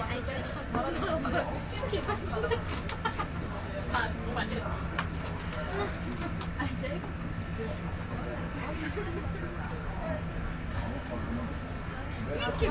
ai eu te faço uma dobra. Que Sabe, olha. Até. Que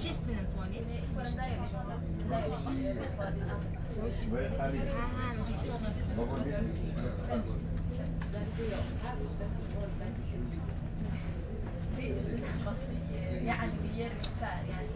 Just in the يعني يعني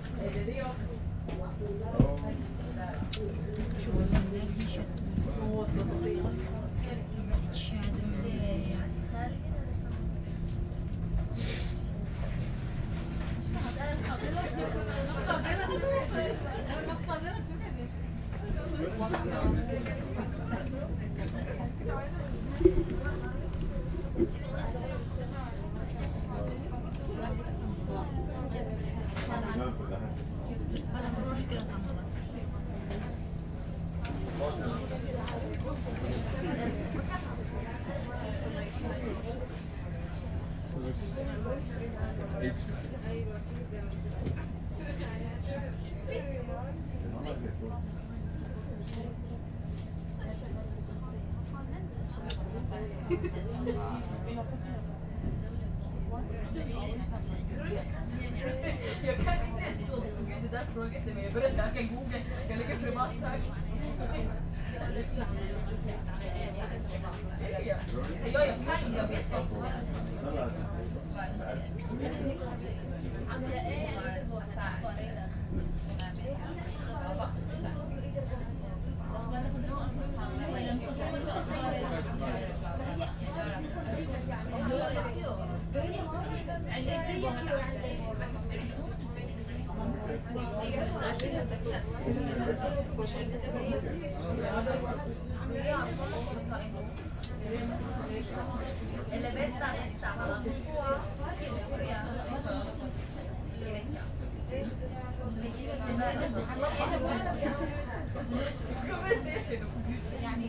Eight minutes. Jag kan inte så. Det där frågade inte mig. Jag började söka Google. Jag lägger privatsök. يعني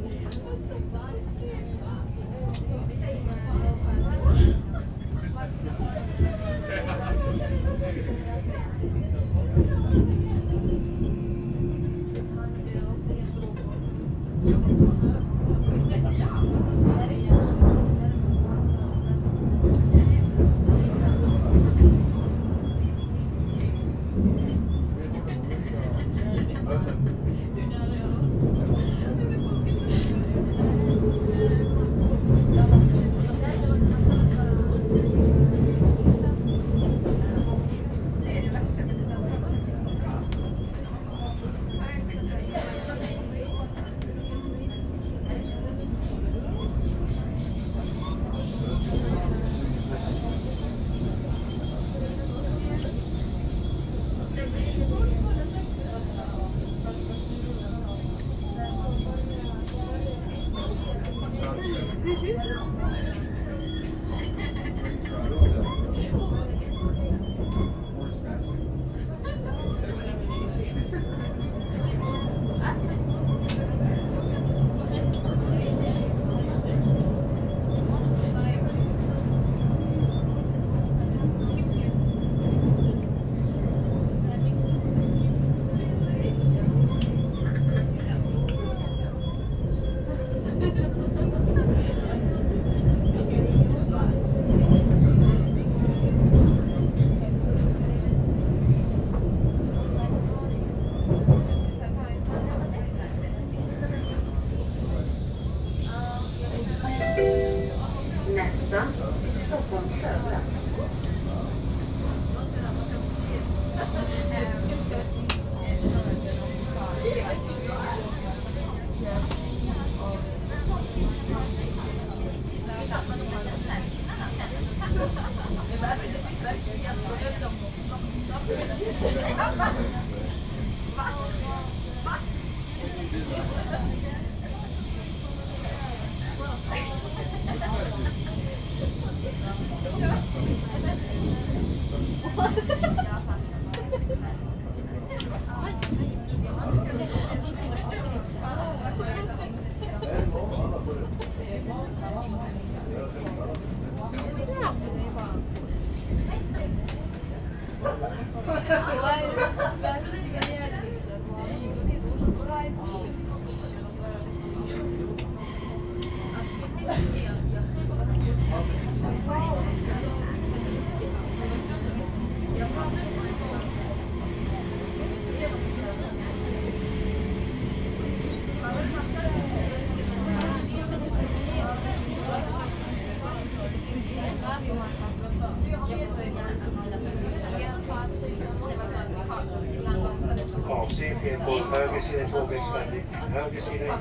Avsteg på höger sida i tvåvägsfärdriktning. Höger sida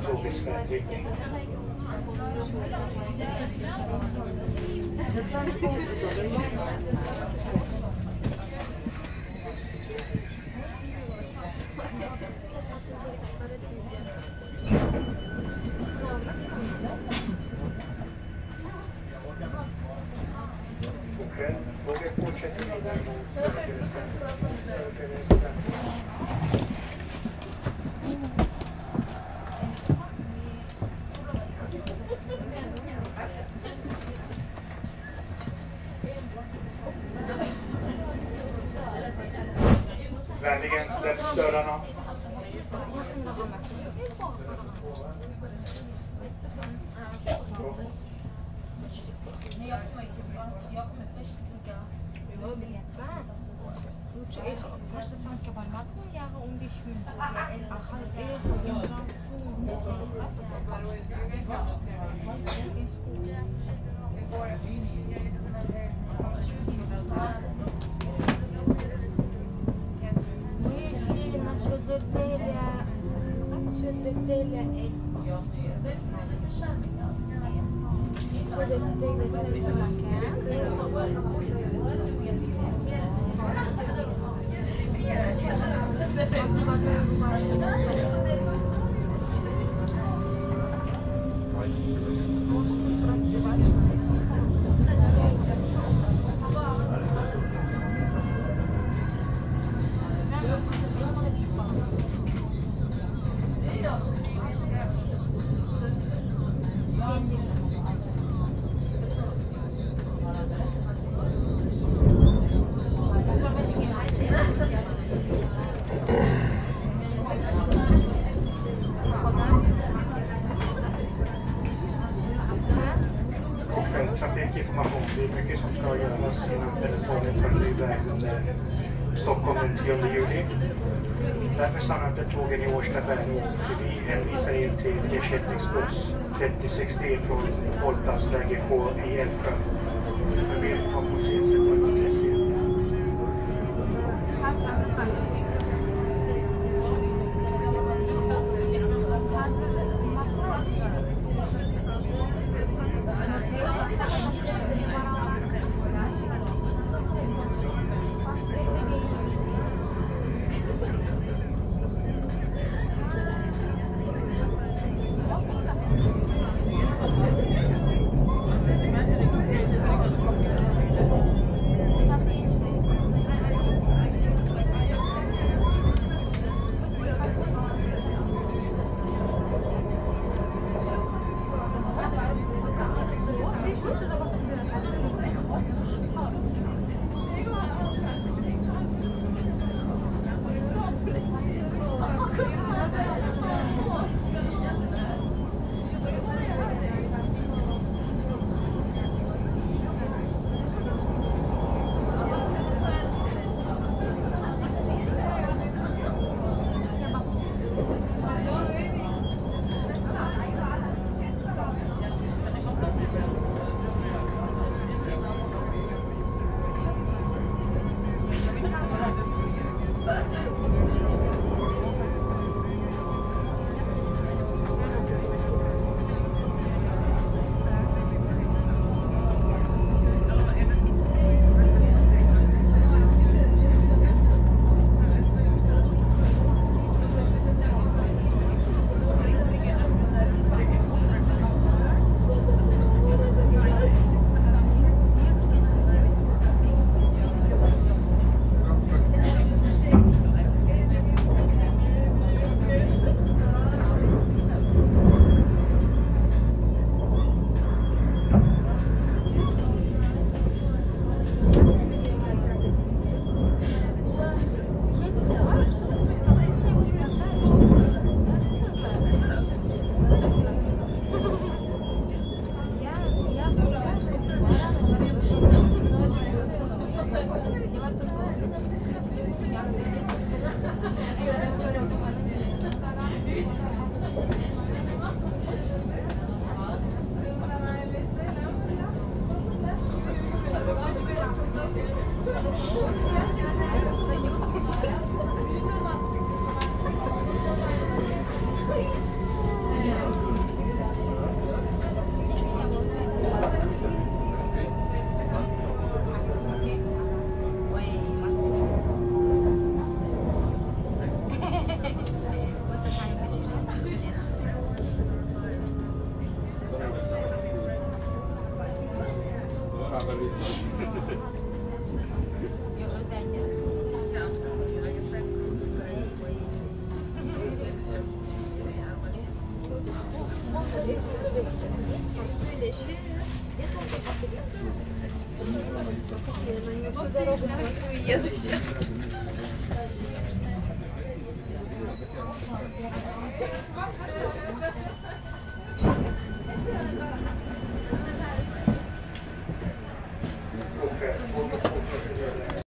Først og fremst kan man godt kunne jeg har ondt i skyen. Jeg har det, jeg har det, jeg har det, Thank you. Därför stannade tågen i Årstaberg och vi hänvisar er till ersättningsbuss 3061 från hållplatsläge K i Älvsjö. För mer information ses Всю дорогу смотрю и еду.